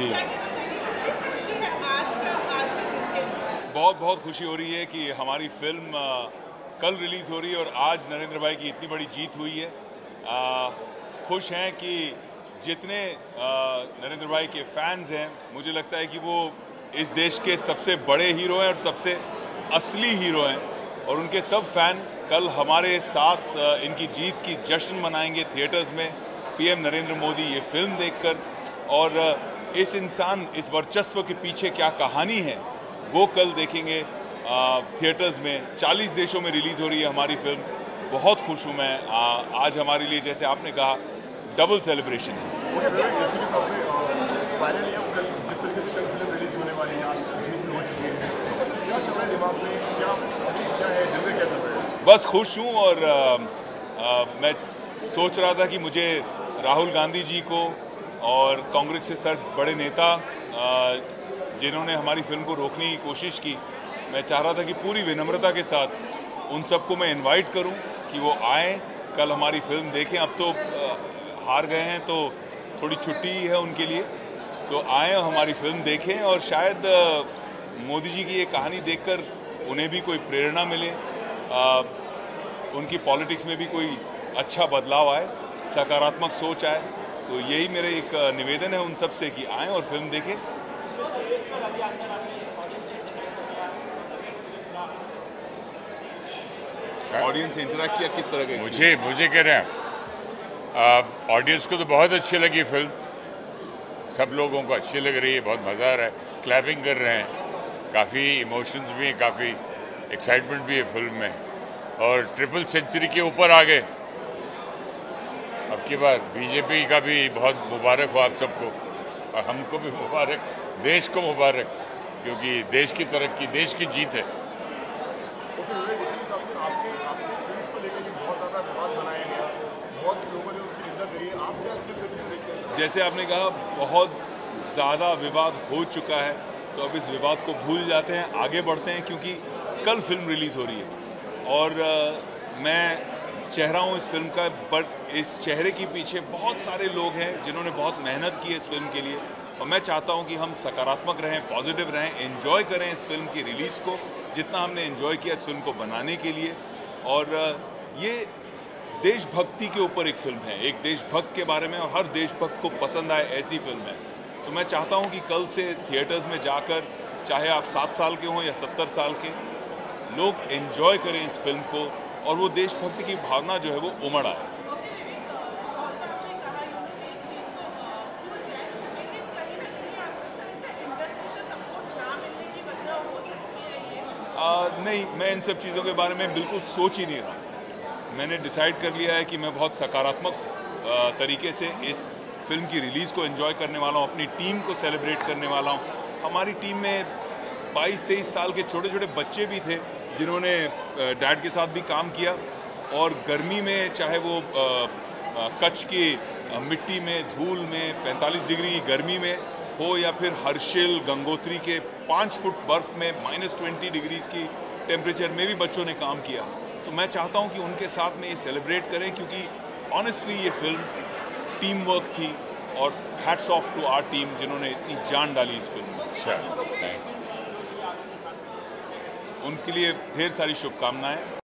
जी। बहुत बहुत खुशी हो रही है कि हमारी फ़िल्म कल रिलीज़ हो रही है और आज नरेंद्र भाई की इतनी बड़ी जीत हुई है। आ, खुश हैं कि जितने नरेंद्र भाई के फैंस हैं मुझे लगता है कि वो इस देश के सबसे बड़े हीरो हैं और सबसे असली हीरो हैं। और उनके सब फ़ैन कल हमारे साथ इनकी जीत की जश्न मनाएँगे थिएटर्स में। पीएम नरेंद्र मोदी ये फ़िल्म देखकर। और इस इंसान इस वर्चस्व के पीछे क्या कहानी है वो कल देखेंगे थिएटर्स में। 40 देशों में रिलीज़ हो रही है हमारी फ़िल्म। बहुत खुश हूँ मैं। आ, आज हमारे लिए जैसे आपने कहा डबल सेलिब्रेशन है? बस खुश हूँ और आ, आ, मैं सोच रहा था कि मुझे राहुल गांधी जी को और कांग्रेस से सर बड़े नेता जिन्होंने हमारी फ़िल्म को रोकने की कोशिश की मैं चाह रहा था कि पूरी विनम्रता के साथ उन सबको मैं इनवाइट करूँ कि वो आए कल हमारी फ़िल्म देखें। अब तो हार गए हैं तो थोड़ी छुट्टी ही है उनके लिए। तो आए हमारी फ़िल्म देखें और शायद मोदी जी की ये कहानी देखकर उन्हें भी कोई प्रेरणा मिले। आ, उनकी पॉलिटिक्स में भी कोई अच्छा बदलाव आए सकारात्मक सोच आए। तो यही मेरा एक निवेदन है उन सबसे कि आएँ और फ़िल्म देखें। ऑडियंस इंटरेक्ट किया, किस तरह का मुझे मुझे कह रहे हैं ऑडियंस को तो बहुत अच्छी लगी फ़िल्म। सब लोगों को अच्छी लग रही है, बहुत मज़ा आ रहा है। क्लैपिंग कर रहे हैं। काफ़ी इमोशंस भी हैं, काफ़ी एक्साइटमेंट भी है फ़िल्म में। और ट्रिपल सेंचुरी के ऊपर आ गए अब की बार बीजेपी का भी बहुत मुबारक हो आप सबको। और हमको भी मुबारक देश को मुबारक क्योंकि देश की तरक्की देश की जीत है। जैसे आपने कहा बहुत ज़्यादा विवाद हो चुका है तो अब इस विवाद को भूल जाते हैं आगे बढ़ते हैं क्योंकि कल फ़िल्म रिलीज़ हो रही है। और आ, मैं चेहरा हूँ इस फ़िल्म का, बट इस चेहरे के पीछे बहुत सारे लोग हैं जिन्होंने बहुत मेहनत की है इस फ़िल्म के लिए। और मैं चाहता हूँ कि हम सकारात्मक रहें, पॉजिटिव रहें इन्जॉय करें इस फ़िल्म की रिलीज़ को, जितना हमने इन्जॉय किया इस फ़िल्म को बनाने के लिए। और ये देशभक्ति के ऊपर एक फ़िल्म है, एक देशभक्त के बारे में, और हर देशभक्त को पसंद आए ऐसी फ़िल्म है। तो मैं चाहता हूँ कि कल से थिएटर्स में जाकर, चाहे आप सात साल के हों या सत्तर साल के, लोग एंजॉय करें इस फ़िल्म को और वो देशभक्ति की भावना जो है वो उमड़ आए। नहीं, मैं इन सब चीज़ों के बारे में बिल्कुल सोच ही नहीं रहा। मैंने डिसाइड कर लिया है कि मैं बहुत सकारात्मक तरीके से इस फ़िल्म की रिलीज़ को एंजॉय करने वाला हूँ, अपनी टीम को सेलिब्रेट करने वाला हूँ। हमारी टीम में 22-23 साल के छोटे छोटे बच्चे भी थे जिन्होंने डैड के साथ भी काम किया और गर्मी में चाहे वो कच्छ की मिट्टी में, धूल में 45 डिग्री गर्मी में हो या फिर हर्षिल, गंगोत्री के पाँच फुट बर्फ़ में माइनस ट्वेंटी डिग्रीज़ की टेम्परेचर में भी बच्चों ने काम किया। तो मैं चाहता हूँ कि उनके साथ में ये सेलिब्रेट करें क्योंकि ऑनेस्टली ये फ़िल्म टीम वर्क थी और hats off to our team जिन्होंने इतनी जान डाली इस फ़िल्म में। अच्छा उनके लिए ढेर सारी शुभकामनाएँ।